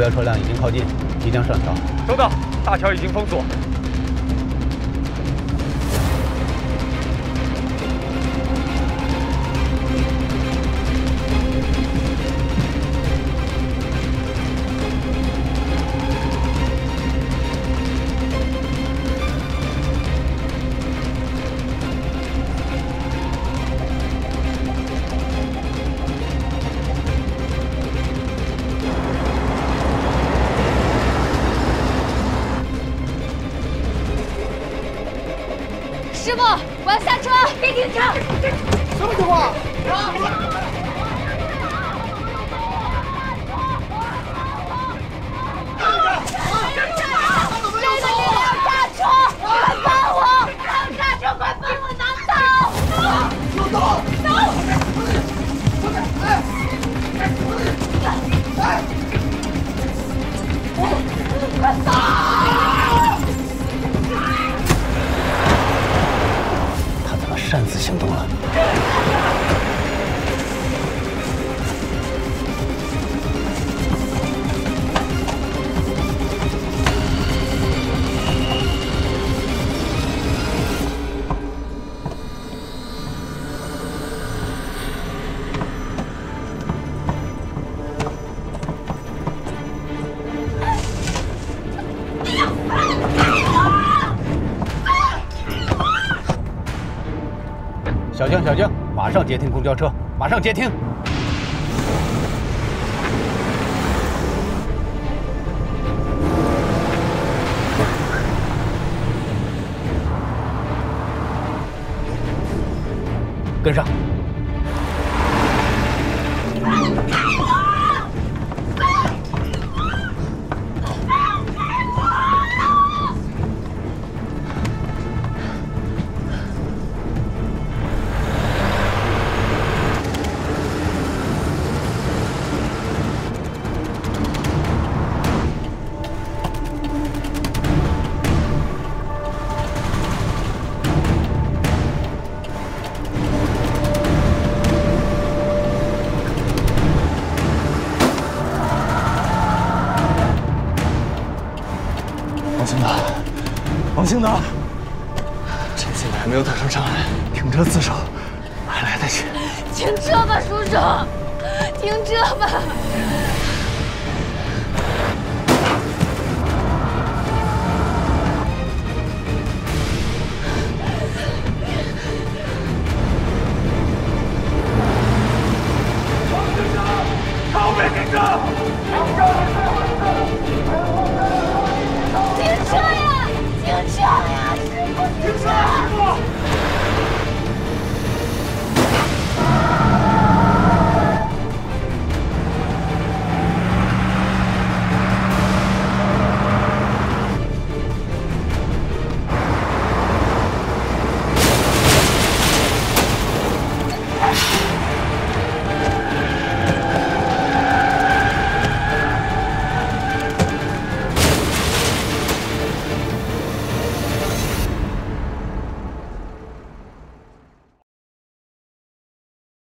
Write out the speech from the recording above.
目标车辆已经靠近，即将上桥。收到，大桥已经封锁。傅，我要下车，别停车！什么情况？这行动了？小江，小江，马上截停公交车，马上截停！跟上！兴达，王兴达，趁现在还没有打上障碍，停车自首，还来得及。停车吧，叔叔，停车吧！后面停车！上啊